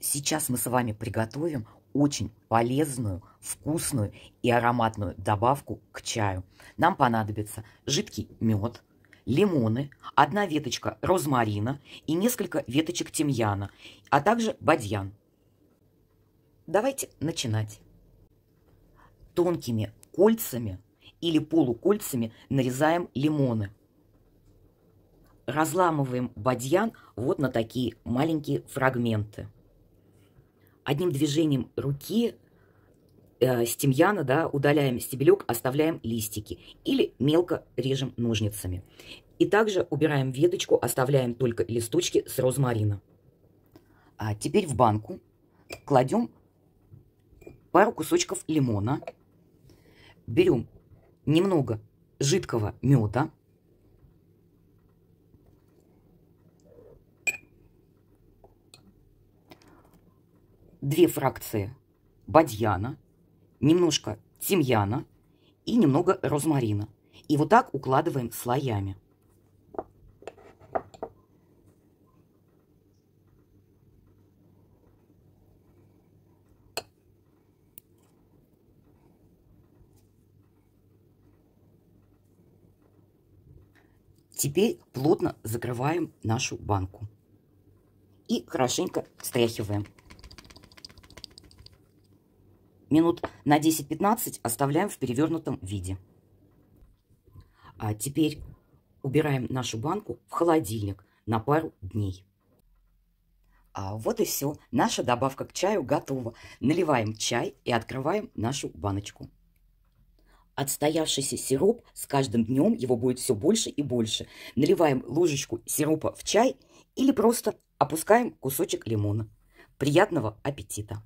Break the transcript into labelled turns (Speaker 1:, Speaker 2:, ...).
Speaker 1: Сейчас мы с вами приготовим очень полезную, вкусную и ароматную добавку к чаю. Нам понадобится жидкий мед, лимоны, одна веточка розмарина и несколько веточек тимьяна, а также бадьян. Давайте начинать. Тонкими кольцами или полукольцами нарезаем лимоны. Разламываем бадьян вот на такие маленькие фрагменты одним движением руки э, с тимьяна да, удаляем стебелек, оставляем листики или мелко режем ножницами. И также убираем веточку, оставляем только листочки с розмарина. А теперь в банку кладем пару кусочков лимона. Берем немного жидкого меда. Две фракции бадьяна, немножко тимьяна и немного розмарина. И вот так укладываем слоями. Теперь плотно закрываем нашу банку и хорошенько стряхиваем минут на 10-15 оставляем в перевернутом виде. А теперь убираем нашу банку в холодильник на пару дней. А вот и все. Наша добавка к чаю готова. Наливаем чай и открываем нашу баночку. Отстоявшийся сироп, с каждым днем его будет все больше и больше. Наливаем ложечку сиропа в чай или просто опускаем кусочек лимона. Приятного аппетита!